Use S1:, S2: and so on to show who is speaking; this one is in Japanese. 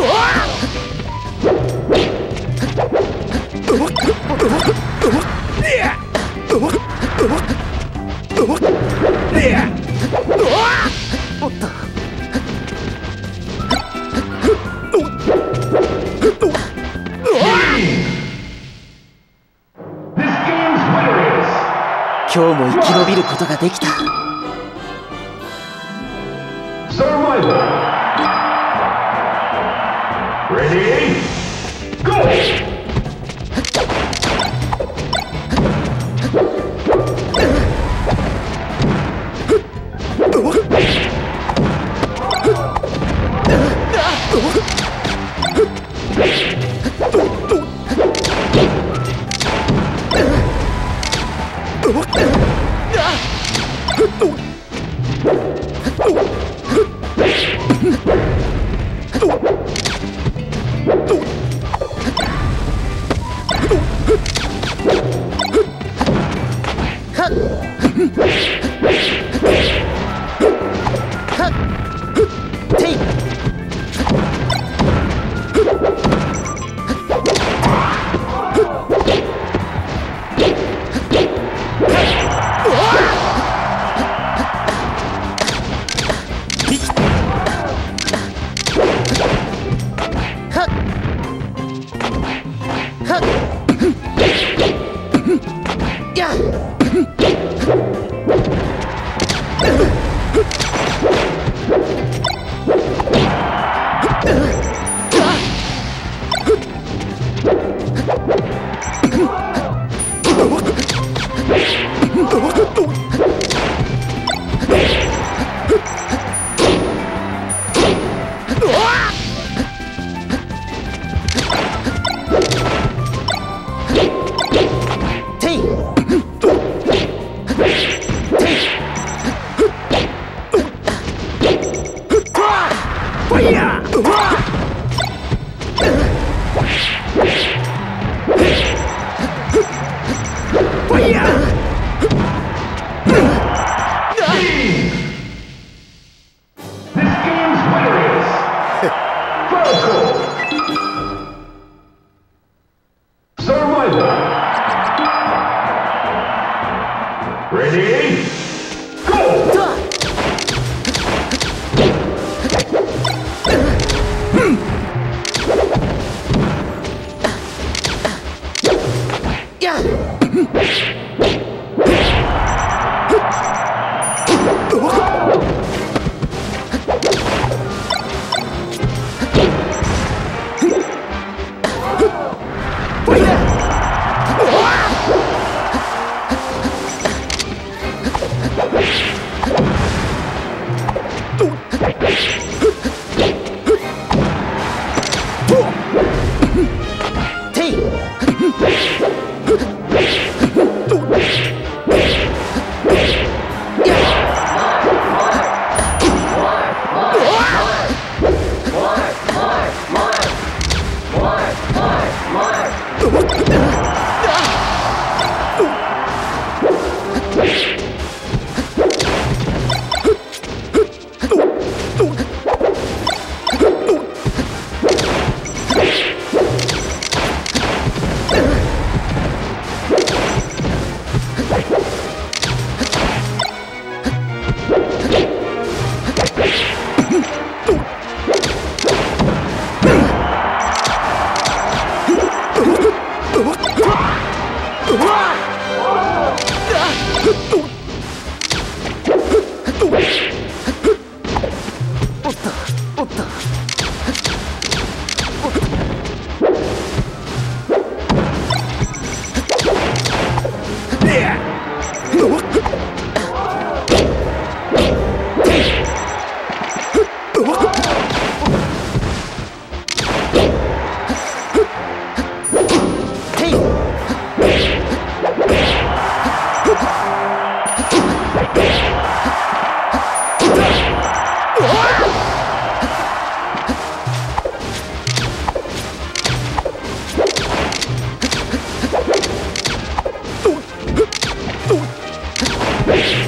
S1: Ah! 今日も生き延びることができた
S2: Survival! you.